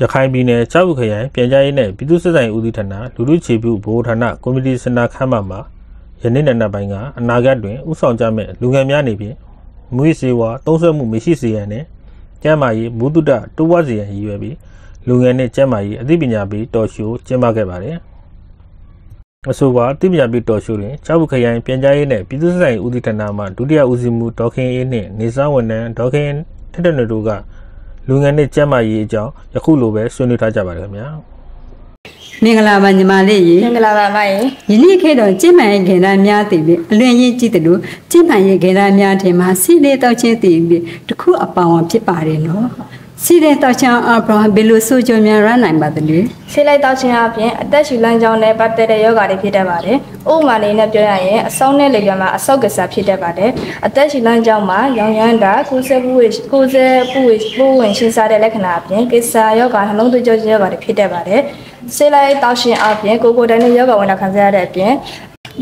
ရခိုင်ပြည်နယ်ကြောက်ခရိုင်ပြန်ကြားရေးနဲ့ပြည်သူ့စစ်ဆိုင်ဦးစီးဌာနလူလူချေပြုဗဟိုဌာနကွန်မတီစင်တာခမ်းမမှာယနေ့နံနက်ပိုင်းကအနာဂတ်တွင်ဥဆောင်ကြမဲ့လူငယ်များနေဖြင့်မွေးစေဝါသုံးဆွဲမှုမရှိစေရန်နဲ့ကျန်းမာရေးမူတုတတိုးပွားစေရန်ရည်ရွယ်ပြီးလူငယ်နှင့်ကျန်းမာရေးအသိပညာပေးတော်ရှိုးကျင်းပခဲ့ပါတယ်။အဆိုပါအသိပညာပေးတော်ရှိုးတွင်ကြောက်ခရိုင်ပြန်ကြားရေးနဲ့ပြည်သူ့စစ်ဆိုင်ဦးစီးဌာနမှဒုတိယဦးစီးမှူးဒေါခင်အေးနှင့်နေစားဝန်ထမ်းဒေါခင်ထက်တဲ့တို့က လူငယ်နဲ့ကျန်းမာရေးအကြောင်းယခုလိုပဲဆွေးနွေးထားကြပါတယ်ခင်ဗျာမင်္ဂလာပါညီမလေးရေမင်္ဂလာပါမရေယနေ့ခေတ်တော့ကျင့်မှန်ရေးခေတ္တများတည်ပြီးအလွန်ရင်ကြည့်တယ်လို့ကျင့်မှန်ရေးခေတ္တများထင်မှာစီလေးတောက်ချင်းတည်ပြီးတခုအပောင်ဖြစ်ပါတယ်နော် စီတဲ့တောက်ချောင်းအပရဘယ်လိုဆိုကြများရနိုင်ပါသလဲဆေးလိုက်တောက်ခြင်းအပြင်အသက်ရှူလမ်းကြောင်းနဲ့ပတ်သက်တဲ့ယောဂတွေဖြစ်တတ်ပါတယ်။ဥပမာလေးနဲ့ပြောရရင်အဆောင်းနဲ့လေပြာမှာအဆောက်ကစားဖြစ်တတ်ပါတယ်။အသက်ရှူလမ်းကြောင်းမှာရောင်ရမ်းတာကိုယ်ဆက်ပူဝေကိုယ်ဆက်ပူဝေပူဝင်ရှင်းစားတဲ့လက္ခဏာအပြင်ကိစ္စယောဂနှလုံးသွေးကြောယောဂတွေဖြစ်တတ်ပါတယ်။ဆေးလိုက်တောက်ခြင်းအပြင်ကိုကိုယ်တိုင်နဲ့ယောဂဝင်တာခံစားရတဲ့အပြင်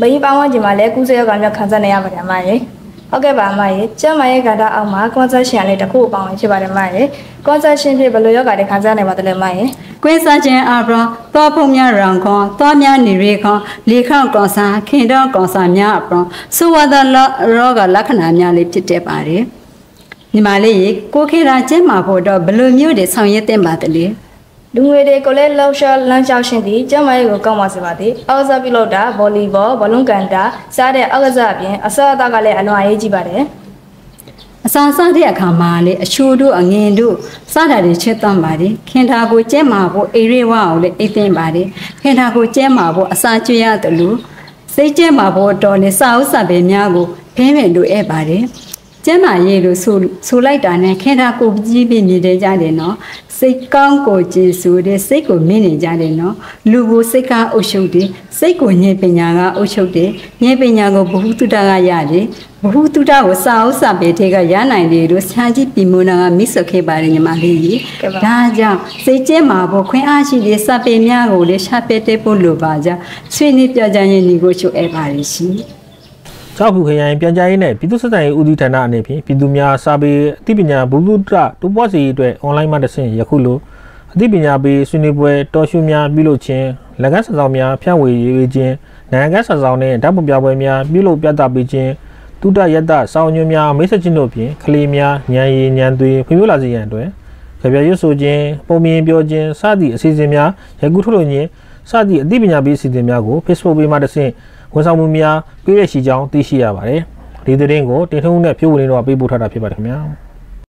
ဘိန်းပေါင်းဝန်းကျင်မှာလည်းကုသယောဂမျိုးခံစားနေရပါတယ်အမရေ။ ဟုတ်ကဲ့ပါအမရေကျမရဲ့ဂါတာအောက်မှာ concession လေးတစ်ခုအပေါင်းဖြစ်ပါတယ်မရေ concession ဖြစ်ဘယ်လိုယောဂတွေခံစားနိုင်ပါသလဲမရေကွင်းစားခြင်းအပရောသောဖုံများရောင်ခွန်သောများနေရေခွန်လေခေါကောင်စာခင်တော့ကောင်စာများအပရောဆိုဝါဒရောဂလက္ခဏာများလေးဖြစ်တဲ့ပါတယ်ညီမလေးရေကိုခေရာကျင်းမှာဖို့တော့ဘယ်လိုမျိုးတွေဆောင်ရွက်တင်ပါသလဲ လူငွေတွေကိုလည်းလှောက်ရှားလမ်းလျှောက်ရှင်သည်ကျမရဲ့ကိုကောက်ပါစေပါသည်။အောက်စားပြုလုပ်တာဗော်လီဘောဘလုံးကန်တာစားတဲ့အောက်ကစားအပြင်အစားအသောက်ကလည်းအလွန်အရေးကြီးပါတယ်။အစာစားတဲ့အခါမှာလေအချိုးတို့အငင်တို့စားတာတွေချစ်သွမ်းပါတယ်။ခင်ထာကိုကျဲမာဖို့အေရေဝါကိုလည်းအိတ်သိမ့်ပါတယ်။ခင်ထာကိုကျဲမာဖို့အစာကျွေးရတယ်လို့စိတ်ကျဲမာဖို့တော်လေစာဥစာပေများကိုဖင်းဖင်တို့ဧပါတယ်။ ကျမ်းမာရေးလို့ဆိုဆိုလိုက်တာနဲ့ခင်ဗျာကိုကြီးပြနေကြတယ်နော်စိတ်ကောင်းကိုကြည်ဆိုတယ်စိတ်ကိုမြင်နေကြတယ်နော်လူကိုစိတ်ကအုပ်ချုပ်တယ်စိတ်ကိုဉာဏ်ပညာကအုပ်ချုပ်တယ်ဉာဏ်ပညာကိုဘ ഹു တုတကရတယ်ဘ ഹു တုတကိုစာအုပ်စာပေတွေကရနိုင်တယ်လို့ဆရာကြီးပြည်မနာကမိတ်ဆက်ခဲ့ပါတယ်ညီမလေးကြီးဒါကြောင့်စိတ်ကျဲမှာဖို့ခွင့်အားရှိတဲ့စာပေများကိုလည်းရှာပက်တဲ့ဖို့လိုပါကြဆွေးနွေးပြကြရင်ဒီကိုချုပ်အပ်ပါလိမ့်ရှင် ကြောက်ဖူခရိုင်ပြန်ကြားရေးနဲ့ပြည်သူ့စစ်တပ်ရေးဦးစီးဌာနအနေဖြင့်ပြည်သူများစာပေအသိပညာဘုသူတတိုးပွားစေရေးအတွက်အွန်လိုင်းမှာတဆင့်ယခုလိုအသိပညာပေးဆွေးနွေးပွဲတော်ရှုများပြုလုပ်ခြင်းလက်ကဆဆောင်များဖြန့်ဝေရေးခြင်းနိုင်ငံဆဆောင်နဲ့ဓာတ်ပုံပြပွဲများပြုလုပ်ပြသပေးခြင်းတုဒယတ္တစောင်းညွှန်းများမိတ်ဆက်ခြင်းတို့ဖြင့်ကလေးများဉာဏ်ရည်ဉာဏ်သွေးဖွံ့ဖြိုးလာစေရန်အတွက် ကြပြရွတ်ဆိုခြင်းပုံမြင်ပြောခြင်းစသည့်အစီအစဉ်များယခုထုတ်လွှင့်ခြင်းစသည့်အသိပညာပေးအစီအစဉ်များကို Facebook ပေးမှတဆင့်ဝန်ဆောင်မှုများပေးရရှိကြောင်းသိရှိရပါတယ်ဒီသတင်းကိုတင်ထုံးနဲ့ဖြိုးဝင်တော့ပေးပို့ထားတာဖြစ်ပါတယ်ခင်ဗျာ